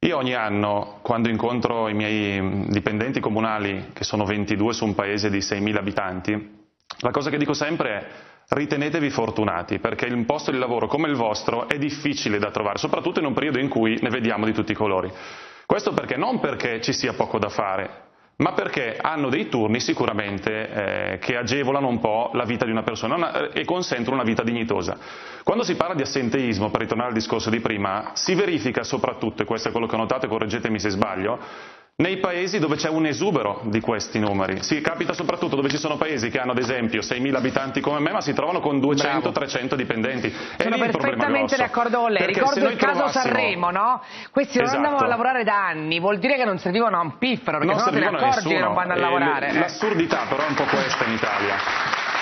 Io ogni anno, quando incontro i miei dipendenti comunali, che sono 22 su un paese di 6.000 abitanti, la cosa che dico sempre è ritenetevi fortunati, perché un posto di lavoro come il vostro è difficile da trovare, soprattutto in un periodo in cui ne vediamo di tutti i colori. Questo perché non perché ci sia poco da fare, ma perché hanno dei turni sicuramente eh, che agevolano un po' la vita di una persona una, e consentono una vita dignitosa. Quando si parla di assenteismo, per ritornare al discorso di prima, si verifica soprattutto, e questo è quello che ho notato correggetemi se sbaglio, nei paesi dove c'è un esubero di questi numeri. Si capita soprattutto dove ci sono paesi che hanno ad esempio 6.000 abitanti come me ma si trovano con 200-300 dipendenti. È sono perfettamente d'accordo con lei. Perché Ricordo il caso trovassimo... Sanremo, no? Questi esatto. non andavano a lavorare da anni, vuol dire che non servivano a un piffero, perché non se ne accorgi che non vanno a lavorare. Eh. L'assurdità però è un po' questa in Italia.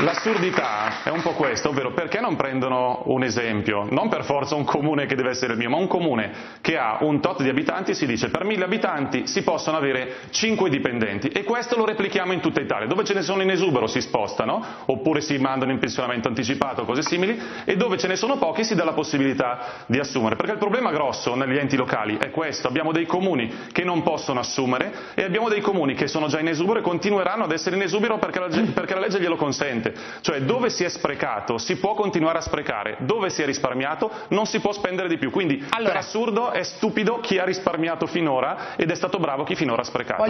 L'assurdità è un po' questa, ovvero perché non prendono un esempio, non per forza un comune che deve essere il mio, ma un comune che ha un tot di abitanti e si dice per mille abitanti si possono avere cinque dipendenti e questo lo replichiamo in tutta Italia, dove ce ne sono in esubero si spostano oppure si mandano in pensionamento anticipato o cose simili e dove ce ne sono pochi si dà la possibilità di assumere, perché il problema grosso negli enti locali è questo, abbiamo dei comuni che non possono assumere e abbiamo dei comuni che sono già in esubero e continueranno ad essere in esubero perché la, perché la legge glielo consente sicuramente, cioè dove si è sprecato si può continuare a sprecare, dove si è risparmiato non si può spendere di più, quindi allora, per assurdo è stupido chi ha risparmiato finora ed è stato bravo chi finora ha sprecato.